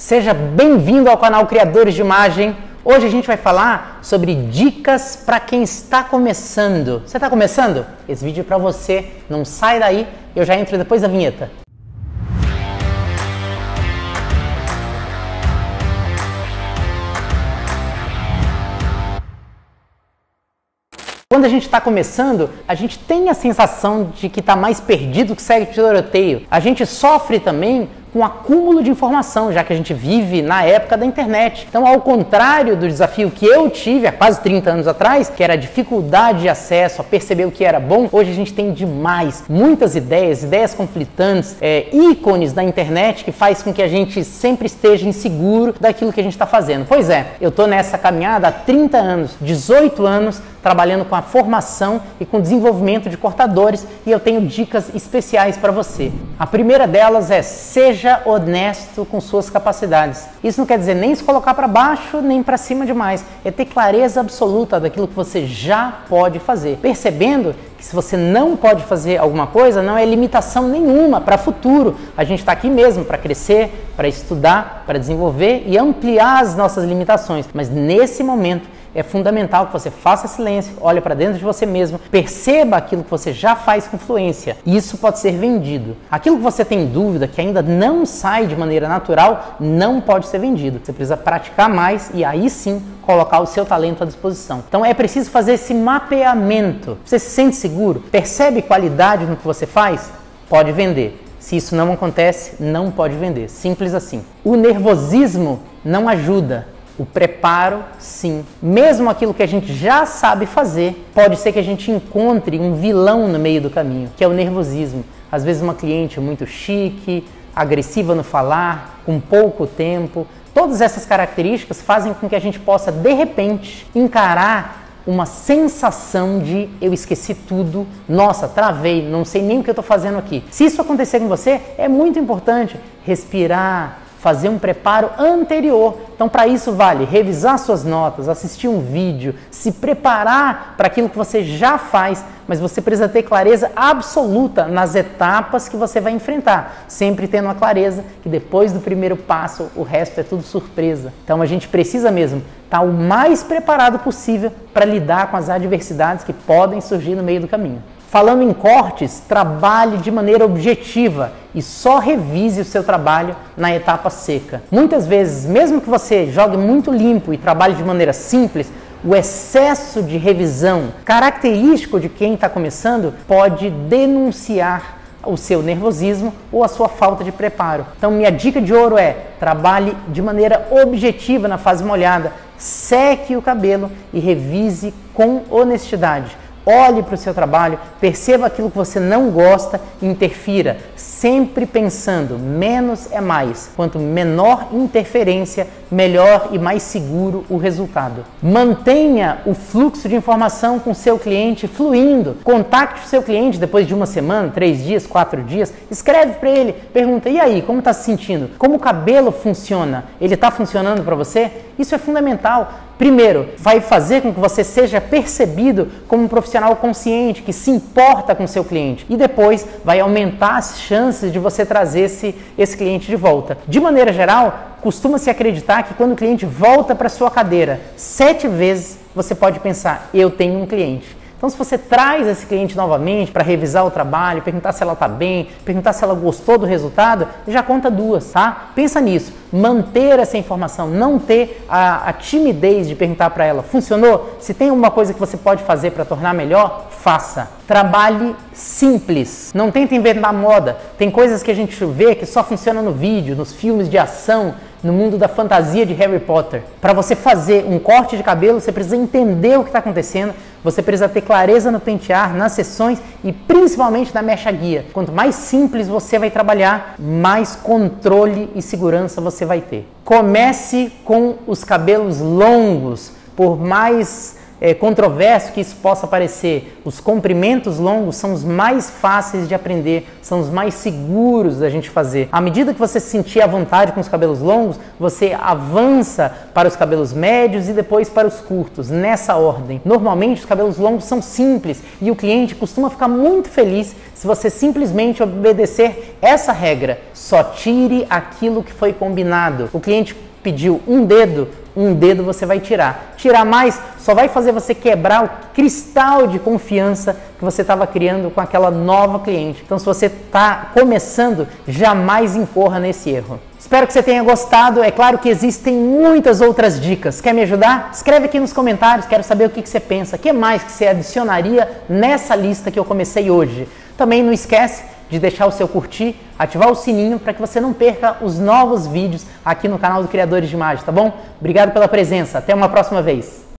Seja bem-vindo ao canal Criadores de Imagem. Hoje a gente vai falar sobre dicas para quem está começando. Você está começando? Esse vídeo é para você. Não sai daí. Eu já entro depois da vinheta. Quando a gente está começando, a gente tem a sensação de que está mais perdido que segue tiroteio. A gente sofre também com acúmulo de informação, já que a gente vive na época da internet. Então, ao contrário do desafio que eu tive há quase 30 anos atrás, que era a dificuldade de acesso a perceber o que era bom, hoje a gente tem demais, muitas ideias, ideias conflitantes, é, ícones da internet que faz com que a gente sempre esteja inseguro daquilo que a gente está fazendo. Pois é, eu estou nessa caminhada há 30 anos, 18 anos, trabalhando com a formação e com o desenvolvimento de cortadores e eu tenho dicas especiais para você. A primeira delas é seja honesto com suas capacidades. Isso não quer dizer nem se colocar para baixo nem para cima demais. É ter clareza absoluta daquilo que você já pode fazer. Percebendo que se você não pode fazer alguma coisa, não é limitação nenhuma para futuro. A gente está aqui mesmo para crescer, para estudar, para desenvolver e ampliar as nossas limitações. Mas nesse momento, é fundamental que você faça silêncio, olhe para dentro de você mesmo, perceba aquilo que você já faz com fluência. Isso pode ser vendido. Aquilo que você tem dúvida, que ainda não sai de maneira natural, não pode ser vendido. Você precisa praticar mais e aí sim colocar o seu talento à disposição. Então é preciso fazer esse mapeamento. Você se sente seguro? Percebe qualidade no que você faz? Pode vender. Se isso não acontece, não pode vender. Simples assim. O nervosismo não ajuda. O preparo, sim. Mesmo aquilo que a gente já sabe fazer, pode ser que a gente encontre um vilão no meio do caminho, que é o nervosismo. Às vezes, uma cliente muito chique, agressiva no falar, com pouco tempo. Todas essas características fazem com que a gente possa, de repente, encarar uma sensação de eu esqueci tudo, nossa, travei, não sei nem o que eu estou fazendo aqui. Se isso acontecer com você, é muito importante respirar, fazer um preparo anterior. Então, para isso, vale revisar suas notas, assistir um vídeo, se preparar para aquilo que você já faz, mas você precisa ter clareza absoluta nas etapas que você vai enfrentar, sempre tendo a clareza que depois do primeiro passo, o resto é tudo surpresa. Então, a gente precisa mesmo estar o mais preparado possível para lidar com as adversidades que podem surgir no meio do caminho. Falando em cortes, trabalhe de maneira objetiva e só revise o seu trabalho na etapa seca. Muitas vezes, mesmo que você jogue muito limpo e trabalhe de maneira simples, o excesso de revisão característico de quem está começando pode denunciar o seu nervosismo ou a sua falta de preparo. Então, minha dica de ouro é: trabalhe de maneira objetiva na fase molhada, seque o cabelo e revise com honestidade. Olhe para o seu trabalho, perceba aquilo que você não gosta e interfira, sempre pensando menos é mais. Quanto menor interferência, melhor e mais seguro o resultado. Mantenha o fluxo de informação com seu cliente fluindo. Contacte o seu cliente depois de uma semana, três dias, quatro dias. Escreve para ele, pergunta: e aí, como está se sentindo? Como o cabelo funciona? Ele está funcionando para você? Isso é fundamental. Primeiro, vai fazer com que você seja percebido como um profissional consciente, que se importa com seu cliente. E depois vai aumentar as chances de você trazer esse, esse cliente de volta. De maneira geral, costuma-se acreditar que quando o cliente volta para sua cadeira sete vezes, você pode pensar: eu tenho um cliente. Então, se você traz esse cliente novamente para revisar o trabalho, perguntar se ela está bem, perguntar se ela gostou do resultado, já conta duas, tá? Pensa nisso. Manter essa informação, não ter a, a timidez de perguntar para ela: funcionou? Se tem alguma coisa que você pode fazer para tornar melhor, faça. Trabalhe simples. Não tente inventar moda. Tem coisas que a gente vê que só funcionam no vídeo, nos filmes de ação no mundo da fantasia de Harry Potter. Para você fazer um corte de cabelo, você precisa entender o que está acontecendo, você precisa ter clareza no pentear, nas sessões e principalmente na mecha guia. Quanto mais simples você vai trabalhar, mais controle e segurança você vai ter. Comece com os cabelos longos, por mais é, controverso que isso possa parecer, os comprimentos longos são os mais fáceis de aprender, são os mais seguros da gente fazer. À medida que você se sentir à vontade com os cabelos longos, você avança para os cabelos médios e depois para os curtos, nessa ordem. Normalmente os cabelos longos são simples e o cliente costuma ficar muito feliz se você simplesmente obedecer essa regra. Só tire aquilo que foi combinado. O cliente pediu um dedo, um dedo você vai tirar. Tirar mais só vai fazer você quebrar o cristal de confiança que você estava criando com aquela nova cliente. Então, se você está começando, jamais incorra nesse erro. Espero que você tenha gostado. É claro que existem muitas outras dicas. Quer me ajudar? Escreve aqui nos comentários. Quero saber o que, que você pensa. O que mais que você adicionaria nessa lista que eu comecei hoje? Também não esquece de deixar o seu curtir, ativar o sininho para que você não perca os novos vídeos aqui no canal do Criadores de Imagem, tá bom? Obrigado pela presença, até uma próxima vez.